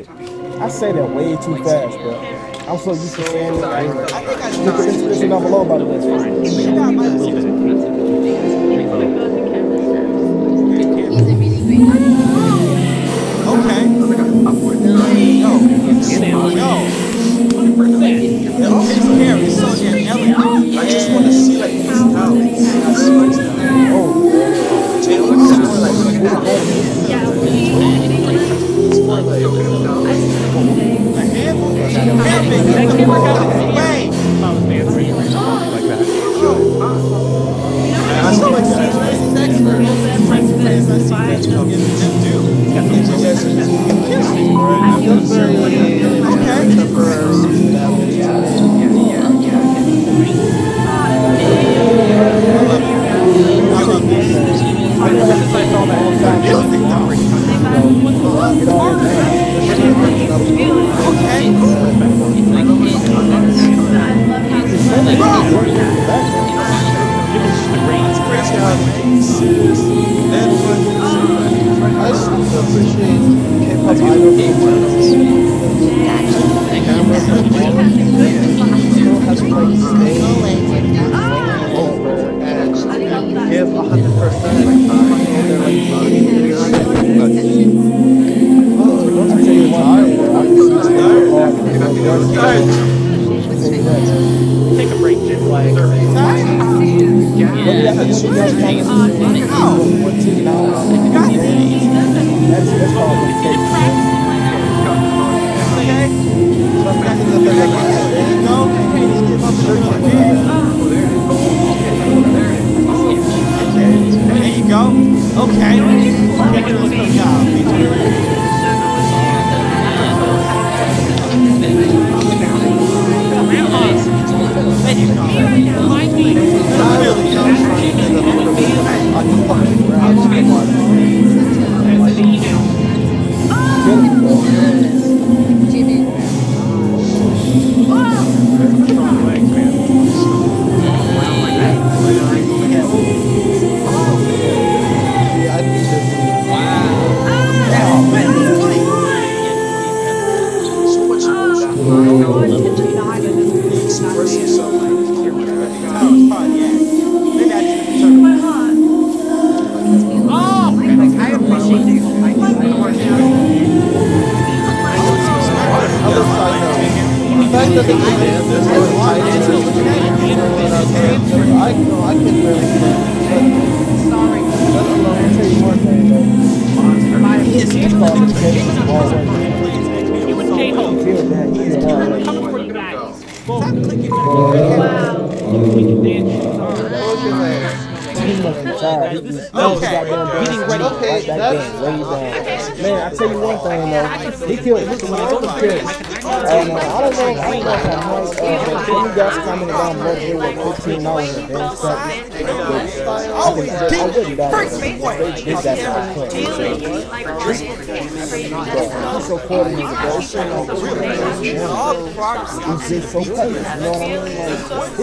I say that way too fast, but I'm so used to saying it. I think I should. Look at this description down below about it. Okay. Yo. Yo. Yo. Gym too. Okay. I love this. Crazy how that one. I just appreciate K-pop idol channels. Camera still has to like stay and give a hundred percent. Oh, I tell you one thing, I can see it all. Take a break, Jim. Okay. There you go. Let alone tell you one thing though. He dance. Close your legs. He wasn't back I don't know. I don't know. I don't know if I might. Some of you guys commented down. They were fifteen dollars. Oh, I wouldn't doubt it. So. You I